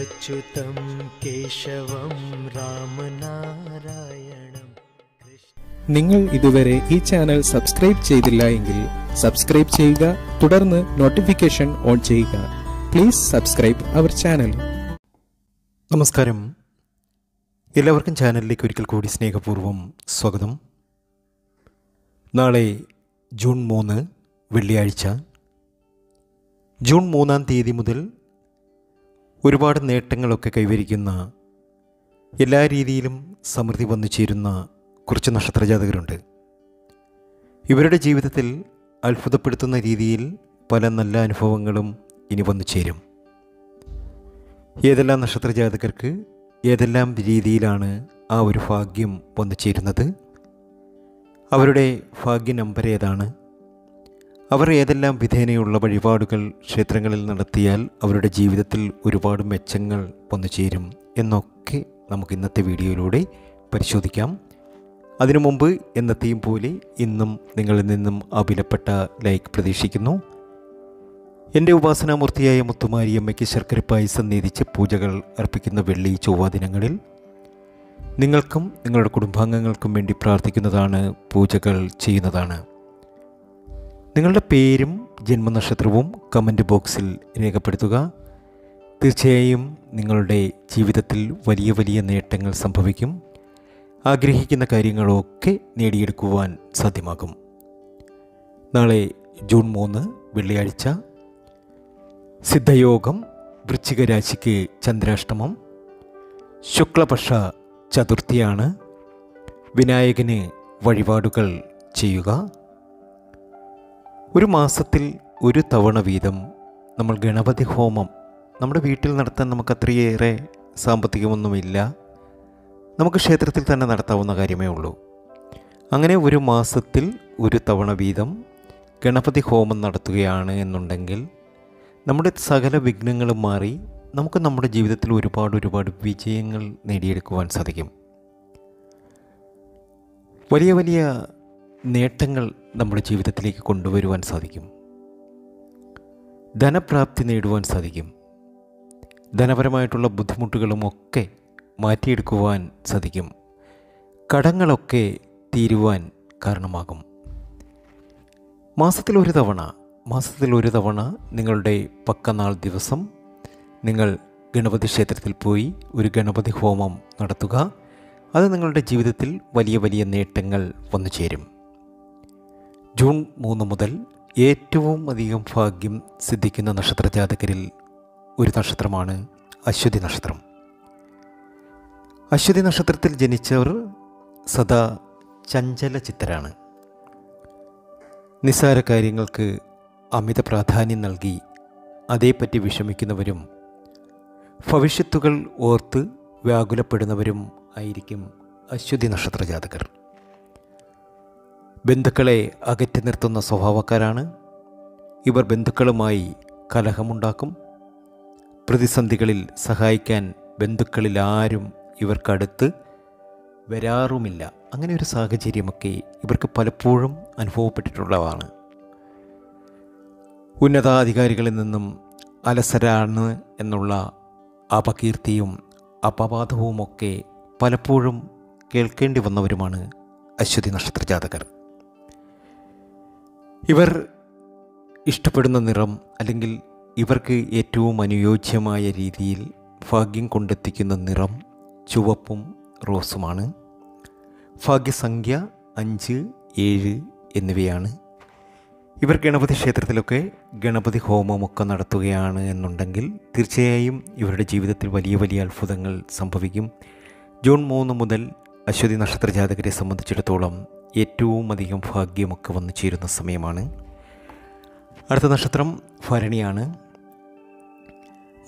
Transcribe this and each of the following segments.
अच्युतं केशवं रामनारायणं നിങ്ങൾ ഇതുവരെ ഈ ചാനൽ സബ്സ്ക്രൈബ് ചെയ്തില്ല എങ്കിൽ സബ്സ്ക്രൈബ് ചെയ്യുക തുടർന്ന് നോട്ടിഫിക്കേഷൻ ഓൺ ചെയ്യുക പ്ലീസ് സബ്സ്ക്രൈബ് അവർ ചാനൽ നമസ്കാരം എല്ലാവർക്കും ചാനലിലേക്ക് ഒരിക്കൽ കൂടി സ്നേഹപൂർവ്വം സ്വാഗതം നാളെ ജൂൺ മൂന്ന് വെള്ളിയാഴ്ച ജൂൺ മൂന്നാം തീയതി മുതൽ ഒരുപാട് നേട്ടങ്ങളൊക്കെ കൈവരിക്കുന്ന എല്ലാ രീതിയിലും സമൃദ്ധി വന്നു ചേരുന്ന കുറച്ച് നക്ഷത്രജാതകരുണ്ട്. ഇവരുടെ ജീവിതത്തിൽ അത്ഭുതപ്പെടുത്തുന്ന രീതിയിൽ പല നല്ല അനുഭവങ്ങളും ഇനി വന്നു ചേരും ഏതെല്ലാം നക്ഷത്രജാതകർക്ക് ഏതെല്ലാം രീതിയിലാണ് ആ ഒരു ഭാഗ്യം വന്നു ചേരുന്നത് അവരുടെ ഭാഗ്യ നമ്പർ ഏതാണ്? അവർ ഏതെല്ലാം വിധേനയുള്ള വഴിപാടുകൾ ക്ഷേത്രങ്ങളിൽ നടത്തിയാൽ അവരുടെ ജീവിതത്തിൽ ഒരുപാട് മെച്ചങ്ങൾ വന്നു ചേരും എന്നൊക്കെ നമുക്ക് ഇന്നത്തെ വീഡിയോയിലൂടെ പരിശോധിക്കാം. അതിനു മുമ്പ് എന്നത്തെയും പോലെ ഇന്നും നിങ്ങളിൽ നിന്നും അഭിലപ്പെട്ട ലൈക്ക് പ്രതീക്ഷിക്കുന്നു. എന്റെ ഉപാസനാമൂർത്തിയായ മുത്തുമാരിയമ്മയ്ക്ക് ശർക്കര പായസം നീതിച്ച് പൂജകൾ അർപ്പിക്കുന്ന വെള്ളി ചൊവ്വ ദിനങ്ങളിൽ നിങ്ങൾക്കും നിങ്ങളുടെ കുടുംബാംഗങ്ങൾക്കും വേണ്ടി പ്രാർത്ഥിക്കുന്നതാണ് പൂജകൾ ചെയ്യുന്നതാണ്. നിങ്ങളുടെ പേരും ജന്മനക്ഷത്രവും കമന്റ് ബോക്സിൽ രേഖപ്പെടുത്തുക. തീർച്ചയായും നിങ്ങളുടെ ജീവിതത്തിൽ വലിയ വലിയ നേട്ടങ്ങൾ സംഭവിക്കും. ആഗ്രഹിക്കുന്ന കാര്യങ്ങളൊക്കെ നേടിയെടുക്കുവാൻ സാധ്യമാകും. നാളെ ജൂൺ മൂന്ന് വെള്ളിയാഴ്ച. സിദ്ധയോഗം വൃശ്ചിക രാശിക്ക് ചന്ദ്രാഷ്ടമം. ശുക്ലപക്ഷ ചതുർത്ഥിയാണ്. വിനായകന് വഴിപാടുകൾ ചെയ്യുക. ഒരു മാസത്തിൽ ഒരു തവണ വീതം നമ്മൾ ഗണപതി ഹോമം നമ്മുടെ വീട്ടിൽ നടത്താൻ നമുക്ക് അത്രയേറെ സാമ്പത്തികമൊന്നുമില്ല. നമുക്ക് ക്ഷേത്രത്തിൽ തന്നെ നടത്താവുന്ന കാര്യമേ ഉള്ളൂ. അങ്ങനെ ഒരു മാസത്തിൽ ഒരു തവണ വീതം ഗണപതി ഹോമം നടത്തുകയാണ് എന്നുണ്ടെങ്കിൽ നമ്മുടെ സകല വിഘ്നങ്ങളും മാറി നമുക്ക് നമ്മുടെ ജീവിതത്തിൽ ഒരുപാട് ഒരുപാട് വിജയങ്ങൾ നേടിയെടുക്കുവാൻ സാധിക്കും. വലിയ വലിയ നേട്ടങ്ങൾ നമ്മുടെ ജീവിതത്തിലേക്ക് കൊണ്ടുവരുവാൻ സാധിക്കും. ധനപ്രാപ്തി നേടുവാൻ സാധിക്കും. ധനപരമായിട്ടുള്ള ബുദ്ധിമുട്ടുകളും ഒക്കെ മാറ്റിയെടുക്കുവാൻ സാധിക്കും. കടങ്ങളൊക്കെ തീരുവാൻ കാരണമാകും. മാസത്തിൽ ഒരു തവണ മാസത്തിൽ ഒരു തവണ നിങ്ങളുടെ പക്കനാൾ ദിവസം നിങ്ങൾ ഗണപതി ക്ഷേത്രത്തിൽ പോയി ഒരു ഗണപതി ഹോമം നടത്തുക. അത് നിങ്ങളുടെ ജീവിതത്തിൽ വലിയ വലിയ നേട്ടങ്ങൾ വന്നു ചേരും ജൂൺ മൂന്ന് മുതൽ ഏറ്റവും അധികം ഭാഗ്യം സിദ്ധിക്കുന്ന നക്ഷത്രജാതകരിൽ ഒരു നക്ഷത്രമാണ് അശ്വതി നക്ഷത്രം. അശ്വതി നക്ഷത്രത്തിൽ ജനിച്ചവർ സദാ ചഞ്ചല ചിത്തരാണ് നിസ്സാര കാര്യങ്ങൾക്ക് അമിത പ്രാധാന്യം നൽകി അതേപ്പറ്റി വിഷമിക്കുന്നവരും ഭവിഷ്യത്തുകൾ ഓർത്ത് വ്യാകുലപ്പെടുന്നവരും ആയിരിക്കും അശ്വതി നക്ഷത്ര ജാതകർ ബന്ധുക്കളെ അകറ്റി നിർത്തുന്ന സ്വഭാവക്കാരാണ്. ഇവർ ബന്ധുക്കളുമായി കലഹമുണ്ടാക്കും. പ്രതിസന്ധികളിൽ സഹായിക്കാൻ ബന്ധുക്കളിൽ ആരും ഇവർക്കടുത്ത് വരാറുമില്ല. അങ്ങനെ ഒരു സാഹചര്യമൊക്കെ ഇവർക്ക് പലപ്പോഴും അനുഭവപ്പെട്ടിട്ടുള്ളതാണ്. ഉന്നതാധികാരികളിൽ നിന്നും അലസരാണ് എന്നുള്ള അപകീർത്തിയും അപവാദവുമൊക്കെ പലപ്പോഴും കേൾക്കേണ്ടി വന്നവരുമാണ് അശ്വതി നക്ഷത്ര ജാതകർ ഇവർ ഇഷ്ടപ്പെടുന്ന നിറം അല്ലെങ്കിൽ ഇവർക്ക് ഏറ്റവും അനുയോജ്യമായ രീതിയിൽ ഭാഗ്യം കൊണ്ടെത്തിക്കുന്ന നിറം ചുവപ്പും റോസുമാണ്. ഭാഗ്യസംഖ്യ അഞ്ച് ഏഴ് എന്നിവയാണ്. ഇവർ ഗണപതി ക്ഷേത്രത്തിലൊക്കെ ഗണപതി ഹോമമൊക്കെ നടത്തുകയാണ് എന്നുണ്ടെങ്കിൽ തീർച്ചയായും ഇവരുടെ ജീവിതത്തിൽ വലിയ വലിയ അത്ഭുതങ്ങൾ സംഭവിക്കും. ജൂൺ മൂന്ന് മുതൽ അശ്വതി നക്ഷത്ര ജാതകരെ സംബന്ധിച്ചിടത്തോളം ഏറ്റവും അധികം ഭാഗ്യമൊക്കെ വന്നു ചേരുന്ന സമയമാണ്. അടുത്ത നക്ഷത്രം ഭരണിയാണ്.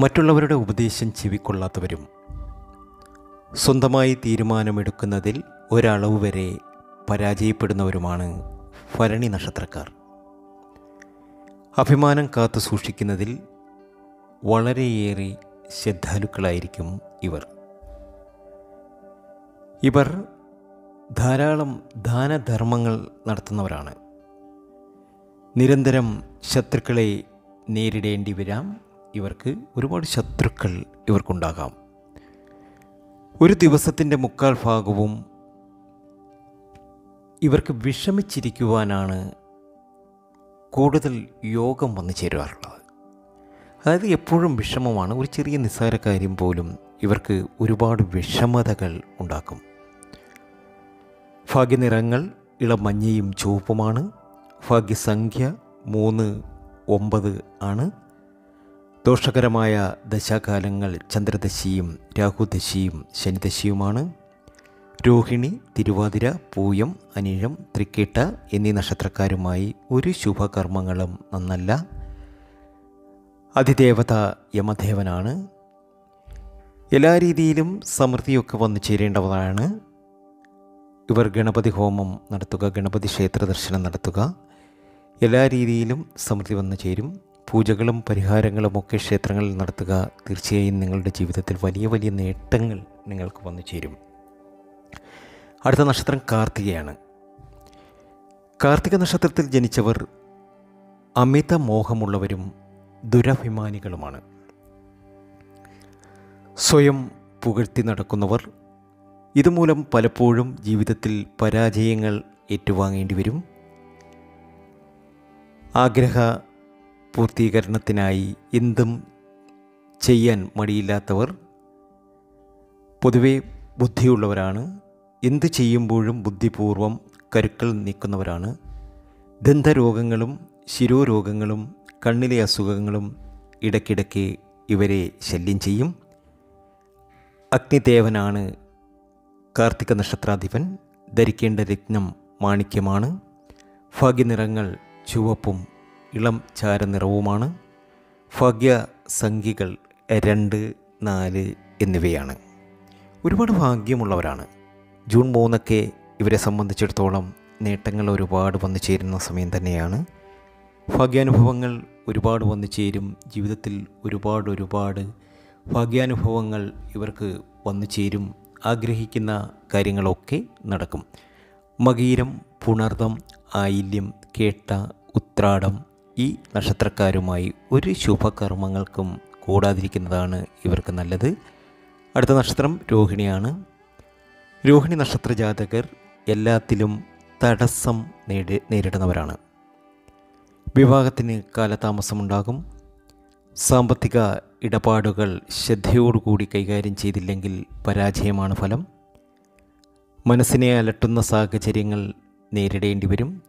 മറ്റുള്ളവരുടെ ഉപദേശം ചെവിക്കൊള്ളാത്തവരും സ്വന്തമായി തീരുമാനമെടുക്കുന്നതിൽ ഒരളവ് വരെ പരാജയപ്പെടുന്നവരുമാണ് ഭരണി നക്ഷത്രക്കാർ. അഭിമാനം കാത്തു സൂക്ഷിക്കുന്നതിൽ വളരെയേറെ ശ്രദ്ധാലുക്കളായിരിക്കും ഇവർ. ഇവർ ധാരാളം ദാനധർമ്മങ്ങൾ നടത്തുന്നവരാണ്. നിരന്തരം ശത്രുക്കളെ നേരിടേണ്ടി വരാം. ഇവർക്ക് ഒരുപാട് ശത്രുക്കൾ ഇവർക്കുണ്ടാകാം. ഒരു ദിവസത്തിന്റെ മുക്കാൽ ഭാഗവും ഇവർക്ക് വിഷമിച്ചിരിക്കുവാനാണ് കൂടുതൽ യോഗം വന്നു ചേരാറുള്ളത് അതായത് എപ്പോഴും വിഷമമാണ്. ഒരു ചെറിയ നിസ്സാര കാര്യം പോലും ഇവർക്ക് ഒരുപാട് വിഷമതകൾ ഉണ്ടാക്കും. ഭാഗ്യനിറങ്ങൾ ഇളം മഞ്ഞയും ചുവപ്പുമാണ്. ഭാഗ്യസംഖ്യ മൂന്ന് ഒമ്പത് ആണ്. ദോഷകരമായ ദശാകാലങ്ങൾ ചന്ദ്രദശിയും രാഹുദശിയും ശനിദശിയുമാണ്. രോഹിണി തിരുവാതിര പൂയം അനിഴം തൃക്കേട്ട എന്നീ നക്ഷത്രക്കാരുമായി ഒരു ശുഭകർമ്മങ്ങളും നന്നല്ല. അതിദേവത യമദേവനാണ്. എല്ലാ രീതിയിലും സമൃദ്ധിയൊക്കെ വന്നു ചേരേണ്ടവരാണ് ഇവർ ഗണപതി ഹോമം നടത്തുക ഗണപതി ക്ഷേത്ര ദർശനം നടത്തുക. എല്ലാ രീതിയിലും സമൃദ്ധി വന്നു ചേരും. പൂജകളും പരിഹാരങ്ങളും ഒക്കെ ക്ഷേത്രങ്ങളിൽ നടത്തുക തീർച്ചയായും നിങ്ങളുടെ ജീവിതത്തിൽ വലിയ വലിയ നേട്ടങ്ങൾ നിങ്ങൾക്ക് വന്നു ചേരും. അടുത്ത നക്ഷത്രം കാർത്തികയാണ്. കാർത്തിക നക്ഷത്രത്തിൽ ജനിച്ചവർ അമിത മോഹമുള്ളവരും ദുരഭിമാനികളുമാണ്. സ്വയം പുകഴ്ത്തി നടക്കുന്നവർ ഇതുമൂലം പലപ്പോഴും ജീവിതത്തിൽ പരാജയങ്ങൾ ഏറ്റുവാങ്ങേണ്ടി വരും. ആഗ്രഹ പൂർത്തീകരണത്തിനായി എന്തും ചെയ്യാൻ മടിയില്ലാത്തവർ പൊതുവെ ബുദ്ധിയുള്ളവരാണ്. എന്ത് ചെയ്യുമ്പോഴും ബുദ്ധിപൂർവം കരുക്കൾ നീക്കുന്നവരാണ്. ദന്തരോഗങ്ങളും ശിരോരോഗങ്ങളും കണ്ണിലെ അസുഖങ്ങളും ഇടയ്ക്കിടയ്ക്ക് ഇവരെ ശല്യം ചെയ്യും. അഗ്നിദേവനാണ് കാർത്തിക നക്ഷത്രാധിപൻ ധരിക്കേണ്ട രത്നം മാണിക്യമാണ്. ഭാഗ്യനിറങ്ങൾ ചുവപ്പും ഇളം ചാരനിറവുമാണ്. ഭാഗ്യസംഖ്യകൾ രണ്ട് നാല് എന്നിവയാണ്. ഒരുപാട് ഭാഗ്യമുള്ളവരാണ്. ജൂൺ മൂന്നൊക്കെ ഇവരെ സംബന്ധിച്ചിടത്തോളം നേട്ടങ്ങൾ ഒരുപാട് വന്നു ചേരുന്ന സമയം തന്നെയാണ്. ഭാഗ്യാനുഭവങ്ങൾ ഒരുപാട് വന്നു ചേരും. ജീവിതത്തിൽ ഒരുപാട് ഒരുപാട് ഭാഗ്യാനുഭവങ്ങൾ ഇവർക്ക് വന്നു ചേരും. ആഗ്രഹിക്കുന്ന കാര്യങ്ങളൊക്കെ നടക്കും. മകീരം പുണർദം ആയില്യം കേട്ട ഉത്രാടം ഈ നക്ഷത്രക്കാരുമായി ഒരു ശുഭകർമ്മങ്ങൾക്കും കൂടാതിരിക്കുന്നതാണ് ഇവർക്ക് നല്ലത്. അടുത്ത നക്ഷത്രം രോഹിണിയാണ്. രോഹിണി നക്ഷത്ര ജാതകർ എല്ലാത്തിലും തടസ്സം നേടി നേരിടുന്നവരാണ്. വിവാഹത്തിന് കാലതാമസമുണ്ടാകും. സാമ്പത്തിക ഇടപാടുകൾ ശ്രദ്ധയോടുകൂടി കൈകാര്യം ചെയ്തില്ലെങ്കിൽ പരാജയമാണ് ഫലം. മനസ്സിനെ അലട്ടുന്ന സാഹചര്യങ്ങൾ നേരിടേണ്ടി വരും.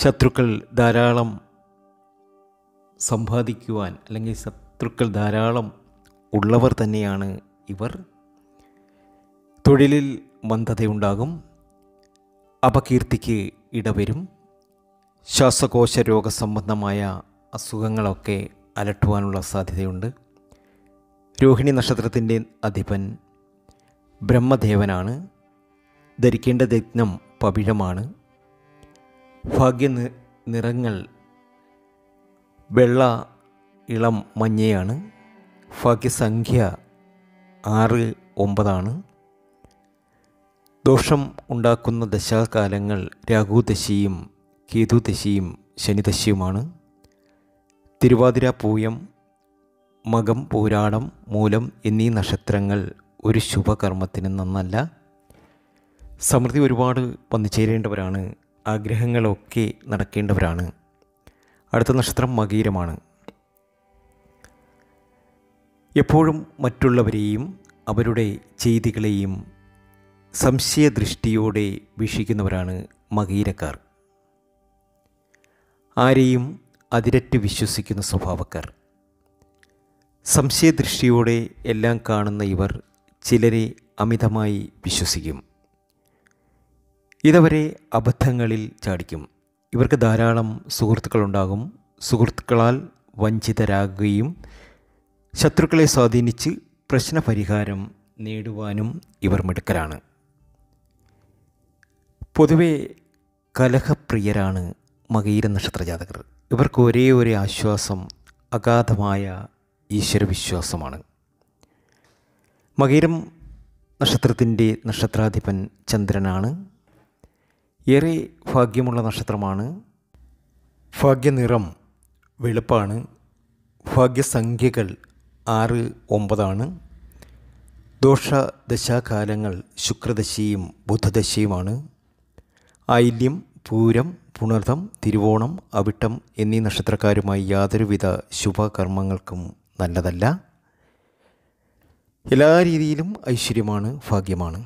ശത്രുക്കൾ ധാരാളം സമ്പാദിക്കുവാൻ അല്ലെങ്കിൽ ശത്രുക്കൾ ധാരാളം ഉള്ളവർ തന്നെയാണ് ഇവർ. തൊഴിലിൽ മന്ദതയുണ്ടാകും. അപകീർത്തിക്ക് ഇടവരും. ശ്വാസകോശ രോഗസംബന്ധമായ അസുഖങ്ങളൊക്കെ അലട്ടുവാനുള്ള സാധ്യതയുണ്ട്. രോഹിണി നക്ഷത്രത്തിന്റെ അധിപൻ ബ്രഹ്മദേവനാണ്. ധരിക്കേണ്ട യജ്ഞം പവിഴമാണ്. ഭാഗ്യ നിറങ്ങൾ വെള്ള ഇളം മഞ്ഞയാണ്. ഭാഗ്യസംഖ്യ ആറ് ഒമ്പതാണ്. ദോഷം ഉണ്ടാക്കുന്ന ദശാകാലങ്ങൾ രാഘുദശിയും കേതുദശിയും ശനിദശിയുമാണ്. തിരുവാതിര പൂയം മകം പൂരാടം മൂലം എന്നീ നക്ഷത്രങ്ങൾ ഒരു ശുഭകർമ്മത്തിന് നന്നല്ല. സമൃദ്ധി ഒരുപാട് വന്നു ചേരേണ്ടവരാണ്. ആഗ്രഹങ്ങളൊക്കെ നടക്കേണ്ടവരാണ്. അടുത്ത നക്ഷത്രം മകീരമാണ്. എപ്പോഴും മറ്റുള്ളവരെയും അവരുടെ ചെയ്തികളെയും സംശയദൃഷ്ടിയോടെ വീക്ഷിക്കുന്നവരാണ് മകീരക്കാർ. ആരെയും അതിരറ്റ് വിശ്വസിക്കുന്ന സ്വഭാവക്കാർ. സംശയദൃഷ്ടിയോടെ എല്ലാം കാണുന്ന ഇവർ ചിലരെ അമിതമായി വിശ്വസിക്കും. ഇതവരെ അബദ്ധങ്ങളിൽ ചാടിക്കും. ഇവർക്ക് ധാരാളം സുഹൃത്തുക്കളുണ്ടാകും. സുഹൃത്തുക്കളാൽ വഞ്ചിതരാകുകയും ശത്രുക്കളെ സ്വാധീനിച്ച് പ്രശ്നപരിഹാരം നേടുവാനും ഇവർ മിടുക്കരാണ്. പൊതുവെ കലഹപ്രിയരാണ് മകീര നക്ഷത്രജാതകർ ഇവർക്ക് ഒരേ ഒരു ആശ്വാസം അഗാധമായ ഈശ്വരവിശ്വാസമാണ്. മകീരം നക്ഷത്രത്തിന്റെ നക്ഷത്രാധിപൻ ചന്ദ്രനാണ്. ഏറെ ഭാഗ്യമുള്ള നക്ഷത്രമാണ്. ഭാഗ്യനിറം വെളുപ്പാണ്. ഭാഗ്യസംഖ്യകൾ ആറ് ഒമ്പതാണ്. ദോഷ ദശാകാലങ്ങൾ ശുക്രദശയും ബുധദശയുമാണ്. ആയില്യം പൂരം പുണർതം തിരുവോണം അവിട്ടം എന്നീ നക്ഷത്രക്കാരുമായി യാതൊരുവിധ ശുഭകർമ്മങ്ങൾക്കും നല്ലതല്ല. എല്ലാ രീതിയിലും ഐശ്വര്യമാണ് ഭാഗ്യമാണ്.